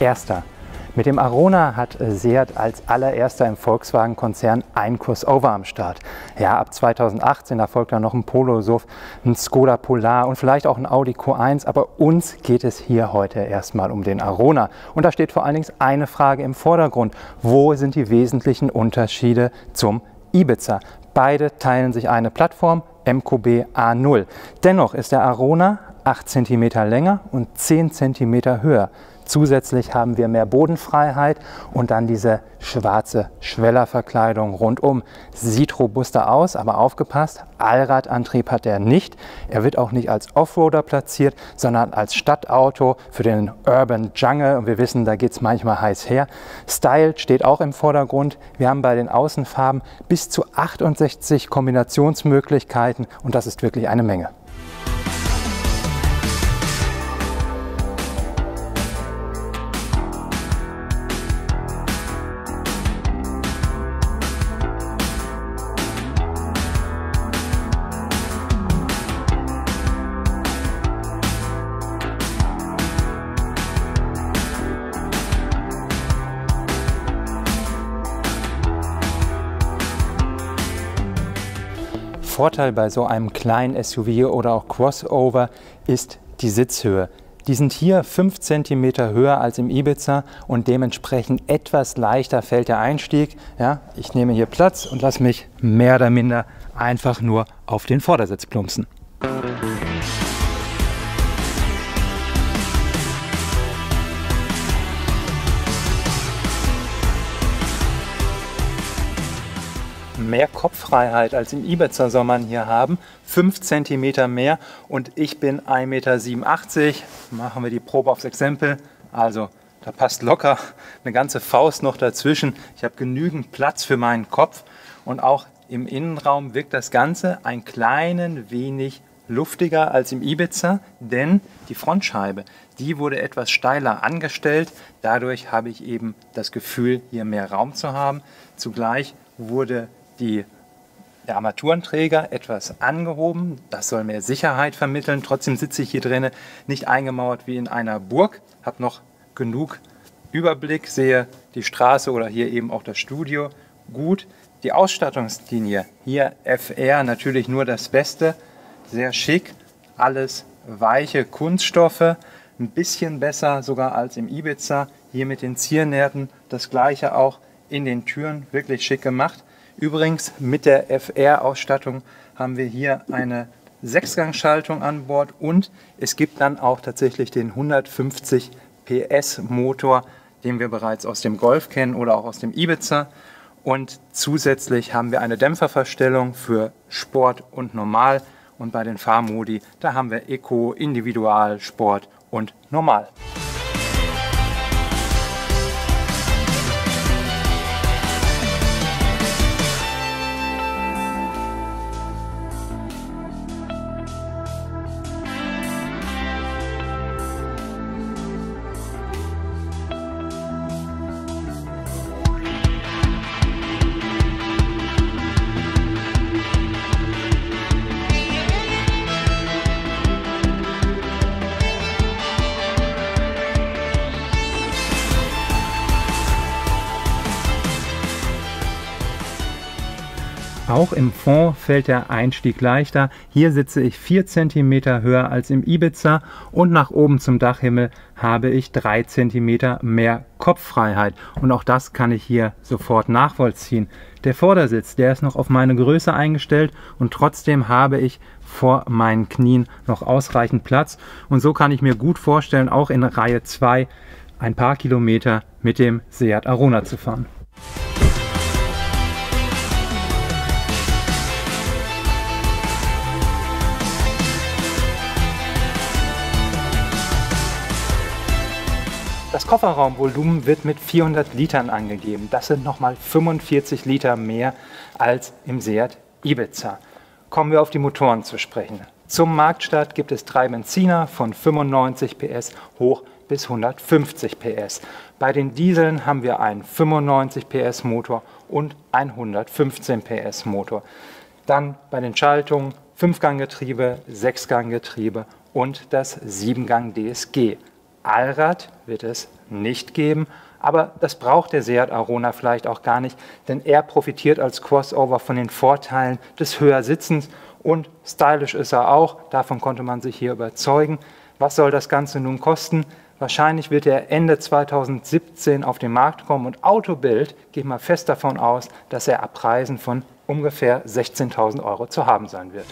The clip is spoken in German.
Erster. Mit dem Arona hat Seat als allererster im Volkswagen-Konzern ein Crossover am Start. Ja, ab 2018, da folgt dann noch ein Polo SUV, ein Skoda Polar und vielleicht auch ein Audi Q1. Aber uns geht es hier heute erstmal um den Arona. Und da steht vor allen Dingen eine Frage im Vordergrund. Wo sind die wesentlichen Unterschiede zum Ibiza? Beide teilen sich eine Plattform, MQB A0. Dennoch ist der Arona 8 cm länger und 10 cm höher. Zusätzlich haben wir mehr Bodenfreiheit und dann diese schwarze Schwellerverkleidung rundum. Sieht robuster aus, aber aufgepasst, Allradantrieb hat er nicht. Er wird auch nicht als Offroader platziert, sondern als Stadtauto für den Urban Jungle. Und wir wissen, da geht es manchmal heiß her. Style steht auch im Vordergrund. Wir haben bei den Außenfarben bis zu 68 Kombinationsmöglichkeiten und das ist wirklich eine Menge. Vorteil bei so einem kleinen SUV oder auch Crossover ist die Sitzhöhe. Die sind hier 5 cm höher als im Ibiza und dementsprechend etwas leichter fällt der Einstieg. Ja, ich nehme hier Platz und lasse mich mehr oder minder einfach nur auf den Vordersitz plumpsen. Mehr Kopffreiheit als im Ibiza soll hier haben. 5 cm mehr und ich bin 1,87 Meter. Machen wir die Probe aufs Exempel. Also da passt locker eine ganze Faust noch dazwischen. Ich habe genügend Platz für meinen Kopf und auch im Innenraum wirkt das Ganze ein kleinen wenig luftiger als im Ibiza, denn die Frontscheibe, die wurde etwas steiler angestellt. Dadurch habe ich eben das Gefühl, hier mehr Raum zu haben. Zugleich wurde die, der Armaturenträger etwas angehoben. Das soll mehr Sicherheit vermitteln. Trotzdem sitze ich hier drinnen nicht eingemauert wie in einer Burg, habe noch genug Überblick, sehe die Straße oder hier eben auch das Studio gut. Die Ausstattungslinie, hier FR, natürlich nur das Beste, sehr schick, alles weiche Kunststoffe, ein bisschen besser sogar als im Ibiza. Hier mit den Ziernähten das gleiche auch in den Türen, wirklich schick gemacht. Übrigens mit der FR-Ausstattung haben wir hier eine Sechsgangschaltung an Bord und es gibt dann auch tatsächlich den 150 PS Motor, den wir bereits aus dem Golf kennen oder auch aus dem Ibiza. Und zusätzlich haben wir eine Dämpferverstellung für Sport und Normal. Und bei den Fahrmodi, da haben wir Eco, Individual, Sport und Normal. Auch im Fond fällt der Einstieg leichter. Hier sitze ich 4 cm höher als im Ibiza und nach oben zum Dachhimmel habe ich 3 cm mehr Kopffreiheit. Und auch das kann ich hier sofort nachvollziehen. Der Vordersitz, der ist noch auf meine Größe eingestellt und trotzdem habe ich vor meinen Knien noch ausreichend Platz. Und so kann ich mir gut vorstellen, auch in Reihe 2 ein paar Kilometer mit dem Seat Arona zu fahren. Das Kofferraumvolumen wird mit 400 Litern angegeben. Das sind nochmal 45 Liter mehr als im Seat Ibiza. Kommen wir auf die Motoren zu sprechen. Zum Marktstart gibt es drei Benziner von 95 PS hoch bis 150 PS. Bei den Dieseln haben wir einen 95 PS Motor und einen 115 PS Motor. Dann bei den Schaltungen 5-Gang-Getriebe, 6-Gang-Getriebe und das 7-Gang DSG. Allrad wird es nicht geben. Aber das braucht der Seat Arona vielleicht auch gar nicht, denn er profitiert als Crossover von den Vorteilen des Höhersitzens und stylisch ist er auch. Davon konnte man sich hier überzeugen. Was soll das Ganze nun kosten? Wahrscheinlich wird er Ende 2017 auf den Markt kommen und Autobild geht mal fest davon aus, dass er ab Preisen von ungefähr 16.000 Euro zu haben sein wird.